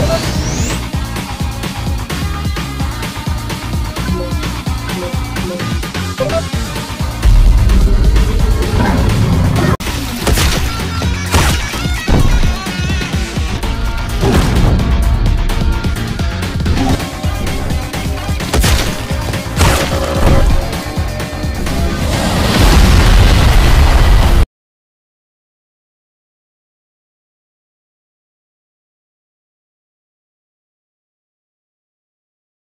走了。